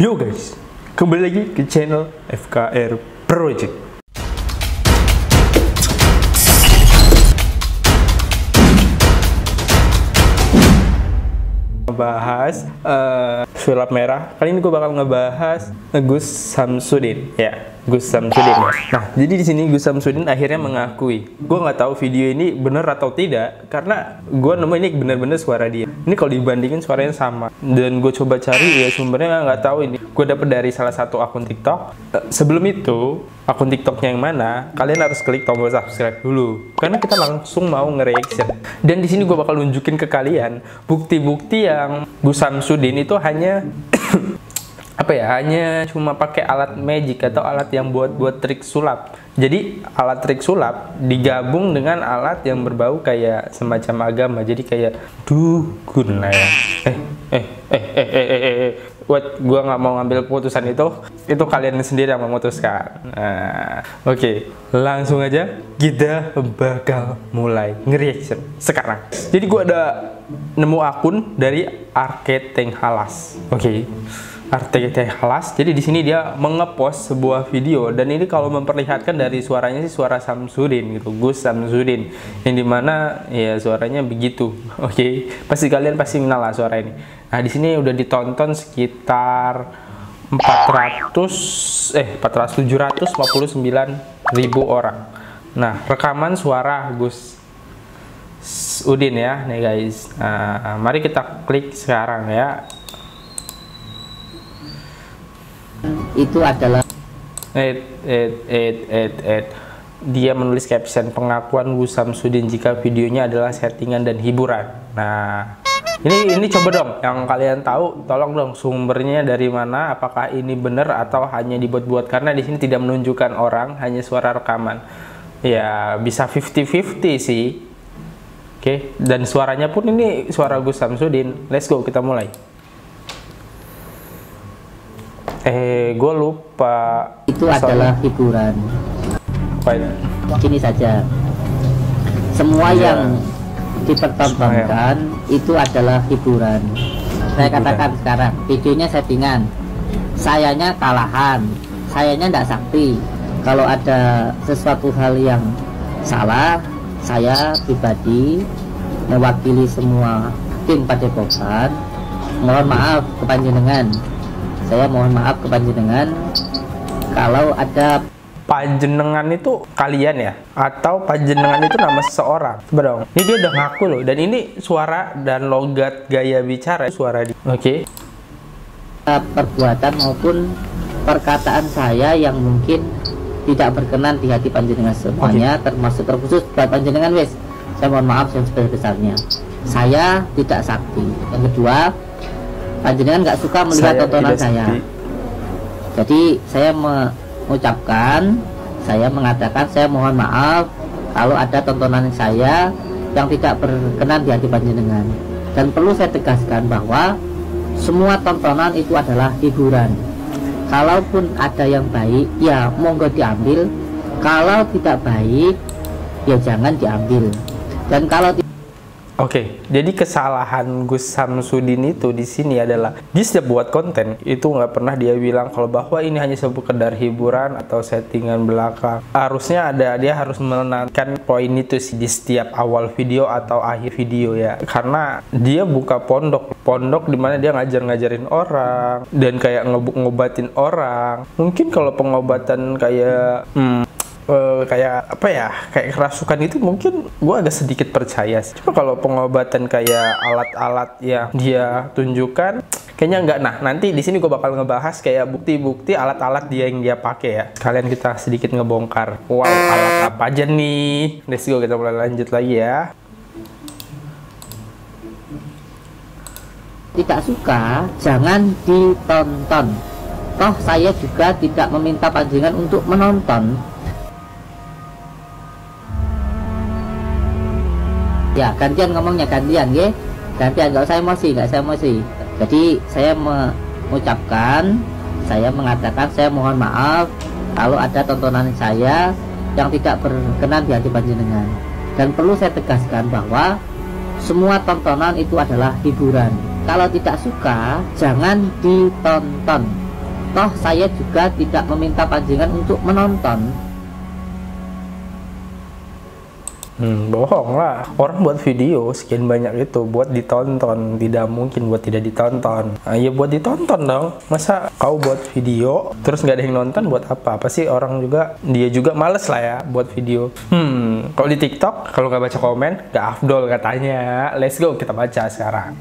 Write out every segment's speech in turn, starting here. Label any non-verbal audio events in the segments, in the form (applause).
Yo guys, kembali lagi ke channel FKR Project. Ngebahas uh, sulap merah. Kali ini gue bakal ngebahas Gus Samsudin. Ya, Gus Samsudin. Nah, jadi di sini Gus Samsudin akhirnya mengakui, gue nggak tahu video ini bener atau tidak, karena gue nemu ini bener-bener suara dia. Ini kalau dibandingin suaranya sama. Dan gue coba cari ya sumbernya nggak tahu ini. Gue dapet dari salah satu akun TikTok. Eh, sebelum itu, akun TikToknya yang mana, kalian harus klik tombol subscribe dulu. Karena kita langsung mau nge-reaction. Dan di sini gue bakal nunjukin ke kalian bukti-bukti yang Gus Samsudin itu hanya apa ya hanya cuma pakai alat magic atau alat yang buat buat trik sulap. Jadi alat trik sulap digabung dengan alat yang berbau kayak semacam agama. Jadi kayak dukun lah ya eh eh eh eh eh eh, eh, eh. Gua nggak mau ngambil keputusan itu. Itu kalian sendiri yang memutuskan. Nah, oke. Okay. langsung aja kita bakal mulai nge-reaction sekarang. Jadi gua ada nemu akun dari Arcade Halas oke. okay artikel kelas. Jadi di sini dia mengepost sebuah video dan ini kalau memperlihatkan dari suaranya sih suara Samsudin gitu, Gus Samsudin. Yang di mana ya suaranya begitu. (laughs) Oke, okay? pasti kalian pasti kenal lah suara ini. Nah di sini udah ditonton sekitar 400 eh 400 749 ribu orang. Nah rekaman suara Gus Udin ya nih guys. Nah, mari kita klik sekarang ya itu adalah et et et dia menulis caption pengakuan Gus Samsudin jika videonya adalah settingan dan hiburan. Nah, ini ini coba dong yang kalian tahu tolong dong sumbernya dari mana apakah ini benar atau hanya dibuat-buat karena di sini tidak menunjukkan orang hanya suara rekaman. Ya, bisa 50-50 sih. Oke, okay. dan suaranya pun ini suara Gus Samsudin. Let's go, kita mulai. Eh, gue lupa. Itu Sorry. adalah hiburan. Apa itu? Gini saja. Semua ya. yang dipertontonkan itu adalah hiburan. Saya hiburan. katakan sekarang, videonya settingan. Sayanya kalahan. Sayanya tidak sakti. Kalau ada sesuatu hal yang salah, saya pribadi mewakili semua tim Padepokan mohon maaf kepanjenengan saya mohon maaf ke panjenengan kalau ada panjenengan itu kalian ya? Atau panjenengan itu nama seseorang? Coba dong. Ini dia udah ngaku loh. Dan ini suara dan logat gaya bicara. Suara di oke. Okay. perbuatan maupun perkataan saya yang mungkin tidak berkenan di hati panjenengan semuanya okay. termasuk terkhusus buat panjenengan wes. Saya mohon maaf yang sebesar-besarnya. Saya tidak sakti. Yang kedua panjenengan nggak suka melihat saya tontonan saya. Jadi saya mengucapkan saya mengatakan saya mohon maaf kalau ada tontonan saya yang tidak berkenan di hati panjenengan dan perlu saya tegaskan bahwa semua tontonan itu adalah hiburan. Kalaupun ada yang baik ya monggo diambil. Kalau tidak baik ya jangan diambil. Dan kalau Oke, okay, jadi kesalahan Gus Samsudin itu di sini adalah dia setiap buat konten itu nggak pernah dia bilang kalau bahwa ini hanya sekedar hiburan atau settingan belakang. Harusnya ada dia harus menanamkan poin itu sih di setiap awal video atau akhir video ya. Karena dia buka pondok, pondok di mana dia ngajar-ngajarin orang dan kayak ngobatin orang. Mungkin kalau pengobatan kayak hmm, uh, kayak apa ya kayak kerasukan itu mungkin gue agak sedikit percaya sih. Cuma kalau pengobatan kayak alat-alat yang dia tunjukkan kayaknya enggak. Nah nanti di sini gue bakal ngebahas kayak bukti-bukti alat-alat dia yang dia pakai ya. Kalian kita sedikit ngebongkar. Wow alat apa aja nih? Let's go kita mulai lanjut lagi ya. Tidak suka jangan ditonton. Toh saya juga tidak meminta panjangan untuk menonton ya gantian ngomongnya gantian ya gantian nggak saya emosi nggak saya emosi. Jadi saya mengucapkan saya mengatakan saya mohon maaf kalau ada tontonan saya yang tidak berkenan di hati panjenengan. Dan perlu saya tegaskan bahwa semua tontonan itu adalah hiburan. Kalau tidak suka jangan ditonton. Toh saya juga tidak meminta panjenengan untuk menonton Hmm, bohong lah. Orang buat video sekian banyak itu buat ditonton, tidak mungkin buat tidak ditonton. Nah, ya buat ditonton dong. Masa kau buat video terus nggak ada yang nonton buat apa? Apa sih orang juga dia juga males lah ya buat video. Hmm, kalau di TikTok kalau nggak baca komen nggak afdol katanya. Let's go kita baca sekarang.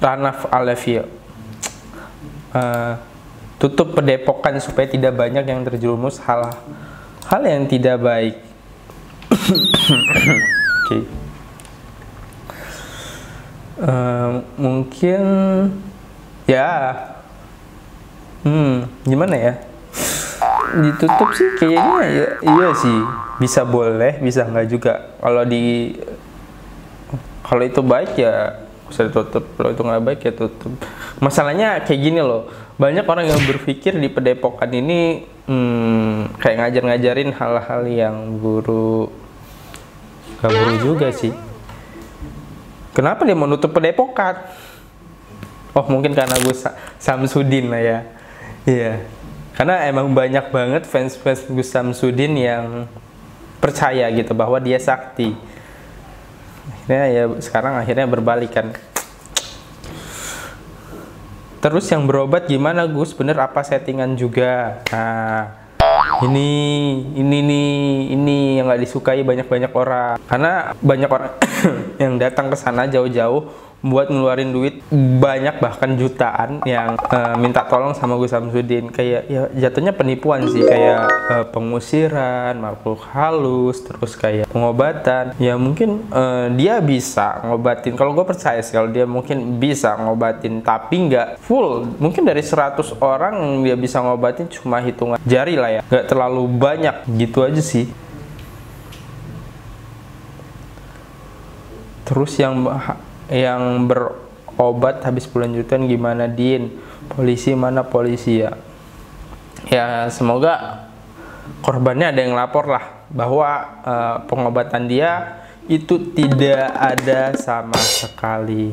Ranaf Alevio. Uh, tutup pedepokan supaya tidak banyak yang terjerumus hal hal yang tidak baik. (coughs) Oke. okay. Uh, mungkin ya, hmm, gimana ya? Ditutup sih kayaknya ya, iya sih bisa boleh, bisa nggak juga. Kalau di kalau itu baik ya bisa ditutup. Kalau itu nggak baik ya tutup. Masalahnya kayak gini loh. Banyak orang yang berpikir di pedepokan ini hmm, kayak ngajar-ngajarin hal-hal yang guru gak guru juga sih. Kenapa dia menutup pedepokan? Oh mungkin karena gue Samsudin lah ya. Iya. Karena emang banyak banget fans-fans Gus Samsudin yang percaya gitu bahwa dia sakti akhirnya ya sekarang akhirnya berbalik kan. Terus yang berobat gimana Gus? Bener apa settingan juga? Nah ini ini nih ini yang nggak disukai banyak banyak orang. Karena banyak orang (coughs) yang datang ke sana jauh-jauh buat ngeluarin duit banyak bahkan jutaan yang uh, minta tolong sama Gus Samsudin. Kayak ya jatuhnya penipuan sih. Kayak uh, pengusiran makhluk halus terus kayak pengobatan. Ya mungkin uh, dia bisa ngobatin. Kalau gue percaya sih kalau dia mungkin bisa ngobatin. Tapi nggak full. Mungkin dari 100 orang dia bisa ngobatin cuma hitungan jari lah ya. Nggak terlalu banyak. Gitu aja sih. Terus yang yang berobat habis bulan jutaan gimana Din? Polisi mana? Polisi ya. Ya semoga korbannya ada yang lapor lah bahwa uh, pengobatan dia itu tidak ada sama sekali.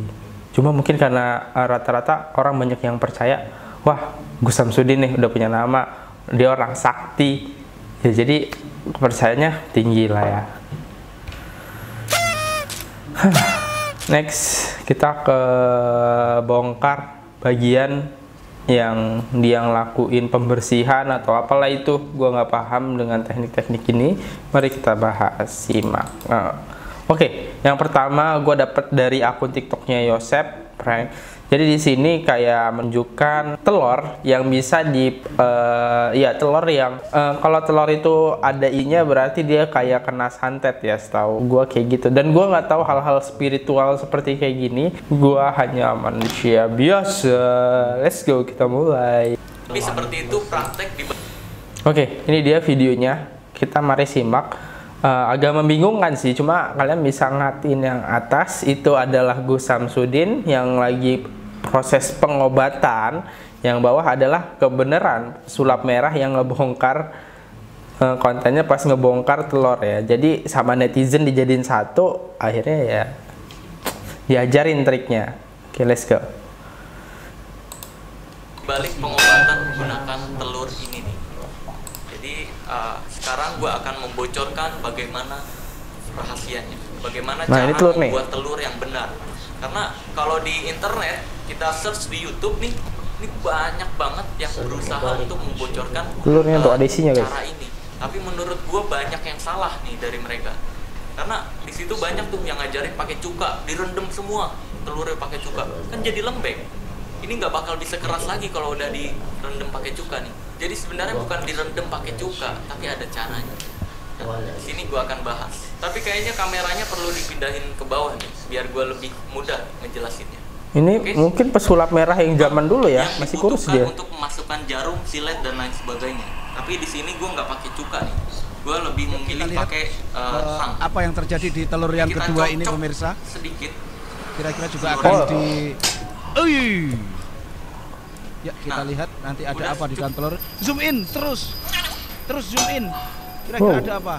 Cuma mungkin karena eh, rata-rata uh, orang banyak yang percaya wah Gus Samsudin nih udah punya nama dia orang sakti. Ya jadi kepercayaannya tinggi lah ya Next, kita ke bongkar bagian yang dia ngelakuin pembersihan atau apalah itu. Gue nggak paham dengan teknik-teknik ini. Mari kita bahas simak. Nah, oke. Okay, yang pertama gue dapat dari akun tiktoknya Yosep prank jadi di sini kayak menunjukkan telur yang bisa di uh, ya telur yang uh, kalau telur itu ada i-nya berarti dia kayak kena santet ya setahu gue kayak gitu. Dan gue nggak tahu hal-hal spiritual seperti kayak gini gue hanya manusia biasa. Let's go kita mulai. Tapi seperti itu praktek di oke okay, ini dia videonya. Kita mari simak uh, agak membingungkan sih cuma kalian bisa ngatin yang atas itu adalah Gus Samsudin yang lagi proses pengobatan yang bawah adalah kebenaran sulap merah yang ngebongkar uh, kontennya pas ngebongkar telur ya. Jadi sama netizen dijadiin satu akhirnya ya diajarin triknya. Oke okay, let's go. Balik pengobatan menggunakan telur ini nih jadi uh, sekarang gue akan membocorkan bagaimana rahasianya. Bagaimana nah, cara membuat telur yang benar. Karena kalau di internet kita search di YouTube nih ini banyak banget yang berusaha untuk membocorkan telurnya uh, ada isinya guys. cara ini. Tapi menurut gua banyak yang salah nih dari mereka. Karena di situ banyak tuh yang ngajarin pakai cuka direndam semua telurnya pakai cuka. Kan jadi lembek. Ini nggak bakal bisa keras lagi kalau udah direndam pakai cuka nih jadi sebenarnya bukan direndam pakai cuka tapi ada caranya nah, di sini gua akan bahas tapi kayaknya kameranya perlu dipindahin ke bawah nih biar gua lebih mudah ngejelasinnya ini okay. mungkin pesulap merah yang zaman dulu ya, yang masih kurus dia. Untuk memasukkan jarum, silet dan lain sebagainya. Tapi di sini gue nggak pakai cuka nih. Gue lebih memilih pakai uh, sang. Apa yang terjadi di telur yang kita kedua ini pemirsa? Sedikit. Kira-kira juga akan oh. di. Ui. Ya kita nah, lihat nanti ada apa di dalam telur. Zoom in terus, terus zoom in. Kira-kira oh. ada apa?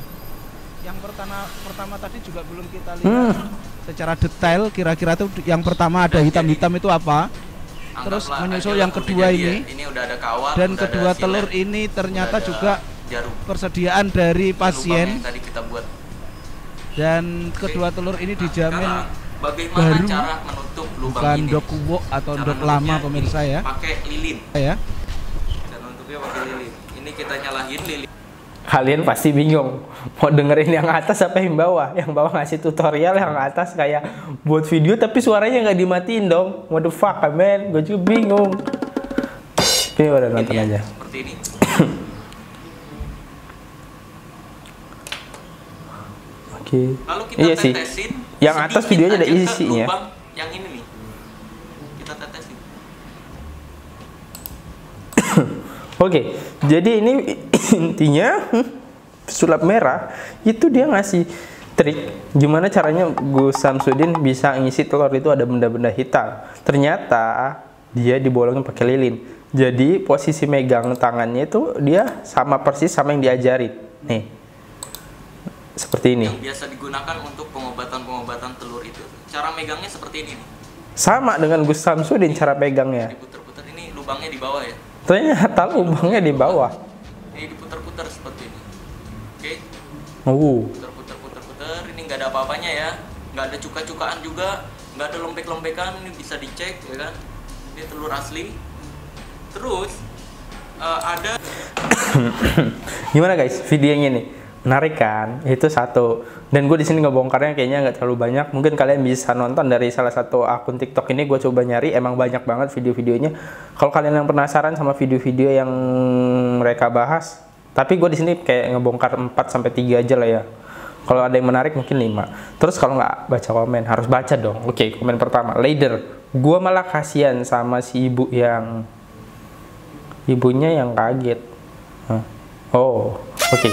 yang pertama pertama tadi juga belum kita lihat Hmm. secara detail kira-kira tuh yang pertama ada hitam-hitam itu apa Terus Anggaplah menyusul yang udah kedua ini. ya. ini udah ada kawat dan udah kedua ada telur silet, ini udah ternyata ada juga jarum persediaan dari pasien tadi kita buat dan kedua telur ini dijamin Sekarang, bagaimana baru, cara menutup lubang bukan ini dok atau Cara dok lama ini pemirsa ya pakai lilin ya dan nutupnya pakai lilin ini kita nyalahin lilin Kalian pasti bingung mau dengerin yang atas apa yang bawah? Yang bawah ngasih tutorial, yang atas kayak buat video tapi suaranya nggak dimatiin dong. What the fuck, man? Gue juga bingung. Tapi udah nonton ini ya, aja. seperti ini (coughs) Oke. lalu kita Iya sih. Yang atas videonya ada isinya. lubang yang ini nih kita tetesin (coughs) Oke, jadi ini (coughs) intinya (coughs) sulap merah itu dia ngasih trik gimana caranya Gus Samsudin bisa ngisi telur itu ada benda-benda hitam. Ternyata dia dibolongin pakai lilin. Jadi posisi megang tangannya itu dia sama persis sama yang diajarin. Nih. Seperti ini. yang biasa digunakan untuk pengobatan-pengobatan telur itu cara megangnya seperti ini nih Sama dengan Gus Samsudin cara pegangnya. diputer-puter ini lubangnya di bawah ya Ternyata lubangnya di bawah. ini diputer-puter seperti ini oke Uh. puter-puter-puter-puter ini nggak ada apa-apanya ya nggak ada cuka-cukaan juga nggak ada lembek-lembekan ini bisa dicek ya kan ini telur asli terus eh, ada (coughs) Gimana guys videonya nih? Menarik kan? Itu satu. Dan gue di sini ngebongkarnya kayaknya nggak terlalu banyak. Mungkin kalian bisa nonton dari salah satu akun TikTok ini. Gue coba nyari, emang banyak banget video-videonya. Kalau kalian yang penasaran sama video-video yang mereka bahas, tapi gue di sini kayak ngebongkar 4 sampai 3 aja lah ya. Kalau ada yang menarik mungkin 5. Terus kalau nggak baca komen, harus baca dong. Oke, komen pertama. Leader, gue malah kasihan sama si ibu yang ibunya yang kaget. Oh, oke.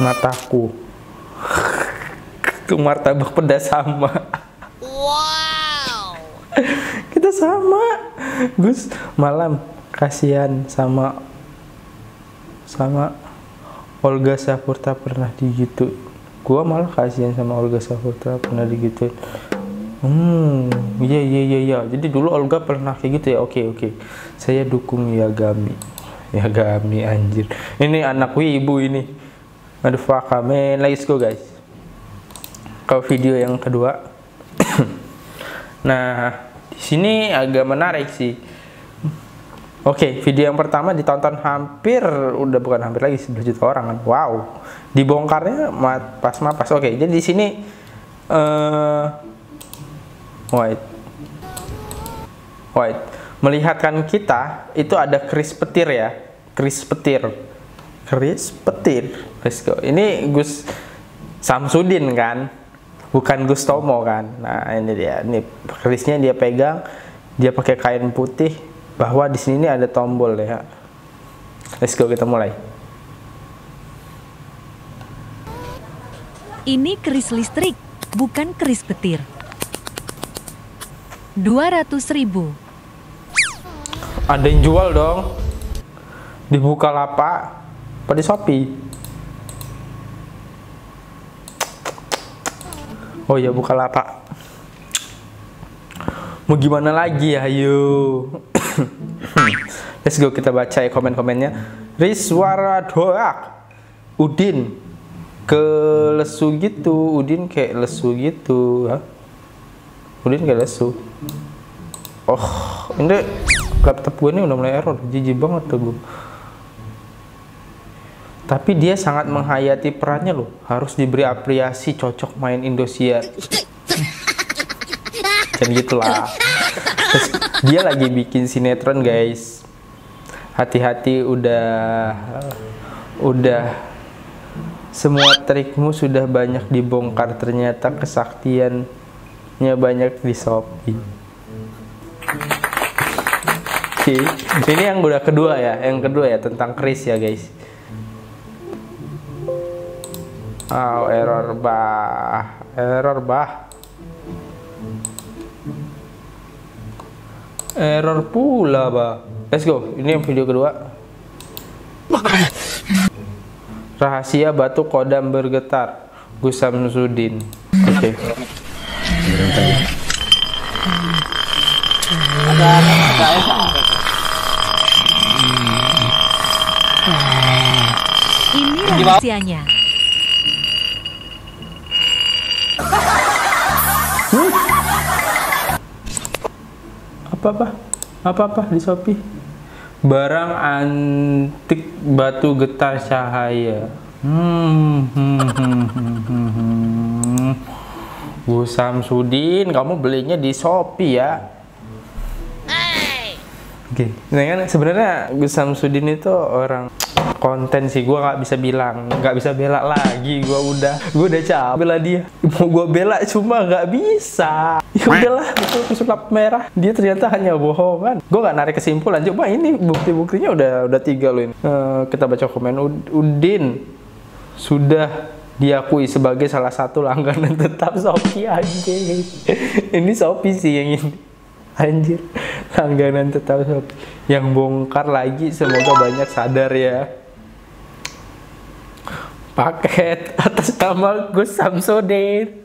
Mataku. Ke martabak pedas sama. Wow. Kita sama. Gus, malam kasihan sama sama Olga Saputra pernah digitu. Gua malah kasihan sama Olga Saputra pernah digitu. Hmm, iya iya iya iya. Jadi dulu Olga pernah kayak gitu ya. Oke oke. Saya dukung Yagami. Yagami anjir. Ini anak ibu ini. Man. Let's go guys. Ke video yang kedua. (coughs) nah, di sini agak menarik sih. Oke, video yang pertama ditonton hampir udah bukan hampir lagi 11 juta orang kan. Wow. Dibongkarnya pas mapas. Oke, jadi di sini eh wait. Wait. Melihatkan kita itu ada keris petir ya. Keris petir. Keris petir. Let's go. Ini Gus Samsudin kan. Bukan Gus Tomo kan. Nah, ini dia. Ini kerisnya dia pegang. Dia pakai kain putih bahwa di sini ada tombol ya. Let's go kita mulai. Ini keris listrik, bukan keris petir. 200 ribu. Ada yang jual dong. Dibuka lapak. Apa di Shopee? Oh ya buka lapak. Mau gimana lagi ya, ayo. (coughs) Let's go kita baca ya komen-komennya. Rizwara Doak. Udin ke lesu gitu. Udin kayak lesu gitu. Hah? Udin kayak lesu. Oh, ini laptop gue ini udah mulai error. Jijik banget tuh gue. Tapi dia sangat menghayati perannya loh. Harus diberi apresiasi cocok main Indosiar. Dan gitulah. Dia lagi bikin sinetron guys. Hati-hati udah udah semua trikmu sudah banyak dibongkar ternyata kesaktiannya banyak di Shopee. Oke, ini yang udah kedua ya, yang kedua ya tentang Chris ya guys. Oh, error bah, error bah. Error pula bah. Let's go, ini yang video kedua. Rahasia batu kodam bergetar. Gus Samsudin. Oke. Ini rahasianya. Apa apa? Apa apa di Shopee? Barang antik batu getar cahaya. Hmm, hmm, hmm, hmm, hmm, hmm. Samsudin, kamu belinya di Shopee ya? Oke, nah kan sebenarnya Gus Samsudin itu orang konten sih, gua nggak bisa bilang, nggak bisa bela lagi, gua udah, gua udah capek bela dia, mau gua bela cuma nggak bisa. Ya udahlah, itu pesulap merah, dia ternyata hanya bohongan. Gua nggak narik kesimpulan, coba ini bukti-buktinya udah udah tiga loh ini. Eh, kita baca komen Ud- Udin sudah diakui sebagai salah satu langganan tetap Shopee anjing. (laughs) ini Shopee sih yang ini. Anjir, langganan tetap Shopee. Yang bongkar lagi semoga banyak sadar ya. Paket atas nama Gus Samsudin.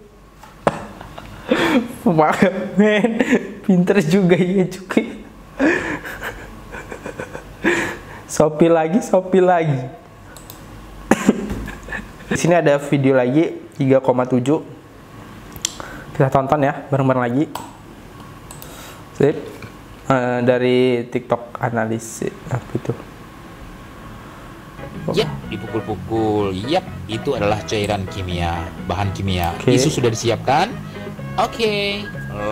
Men, pinter juga ya juga. Shopee lagi, Shopee lagi. Di sini ada video lagi 3,7. Kita tonton ya, bareng-bareng lagi. Sip. Eh, dari TikTok analisis apa itu? Yap, dipukul-pukul. Yap, itu adalah cairan kimia, bahan kimia. Oke. Tisu sudah disiapkan. Oke,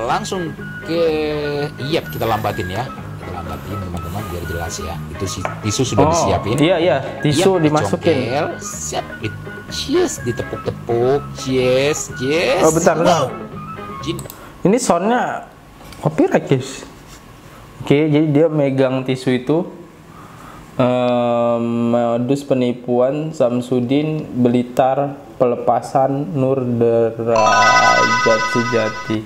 langsung ke Yap, kita lambatin ya. Kita lambatin teman-teman biar jelas ya. Itu si tisu sudah disiapin. Iya iya, tisu Yap, dimasukin. dicongkel. Siap. Cheers, ditepuk-tepuk. Cheers, cheers. Oh bentar bentar. Jin. Ini soundnya copyright guys. Oke, jadi dia megang tisu itu. Ehm, modus penipuan Samsudin Blitar pelepasan Nur Derajat Sejati.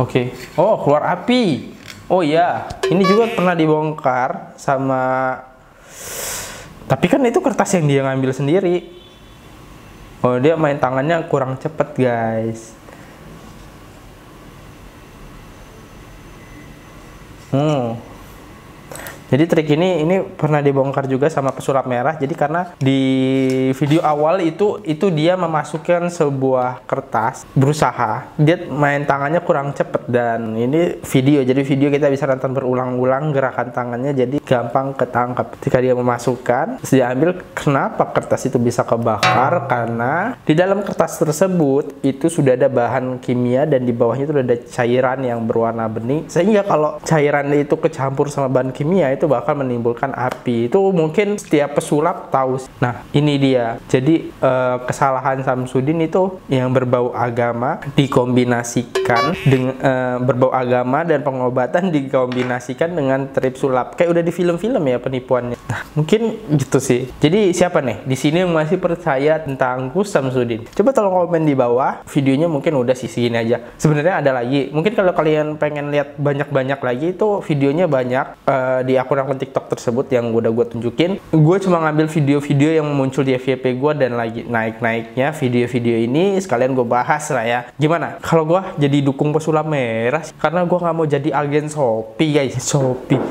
Oke. Oh, keluar api. Oh iya, ini juga pernah dibongkar sama tapi kan itu kertas yang dia ngambil sendiri. Oh, dia main tangannya kurang cepet, guys. Hmm. Jadi trik ini ini pernah dibongkar juga sama pesulap merah. Jadi karena di video awal itu itu dia memasukkan sebuah kertas berusaha. Dia main tangannya kurang cepet dan ini video. Jadi video kita bisa nonton berulang-ulang gerakan tangannya jadi gampang ketangkap. Ketika dia memasukkan, terus dia ambil kenapa kertas itu bisa kebakar karena di dalam kertas tersebut itu sudah ada bahan kimia dan di bawahnya itu ada cairan yang berwarna bening sehingga kalau cairan itu kecampur sama bahan kimia itu bakal menimbulkan api. Itu mungkin setiap pesulap tahu nah ini dia. Jadi eh, kesalahan Samsudin itu yang berbau agama dikombinasikan dengan eh, berbau agama dan pengobatan dikombinasikan dengan trip sulap. Kayak udah di film-film ya penipuannya. Nah mungkin gitu sih. Jadi siapa nih? Di sini yang masih percaya tentang Gus Samsudin. Coba tolong komen di bawah. Videonya mungkin udah sih segini aja. Sebenarnya ada lagi. Mungkin kalau kalian pengen lihat banyak-banyak lagi itu videonya banyak eh, di akun-akun TikTok tersebut yang udah gue tunjukin. Gue cuma ngambil video-video yang muncul di FYP gue dan lagi naik-naiknya video-video ini sekalian gue bahas lah ya. Gimana? Kalau gue jadi dukung pesulap merah karena gue nggak mau jadi agen Shopee guys. Shopee.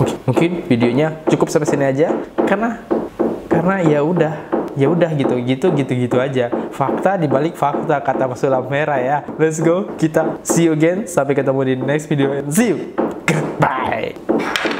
Oke, mungkin videonya cukup sampai sini aja. Karena karena ya udah ya udah gitu gitu gitu gitu aja. Fakta dibalik fakta kata pesulap merah ya. Let's go. Kita see you again. Sampai ketemu di next video. And see you. Goodbye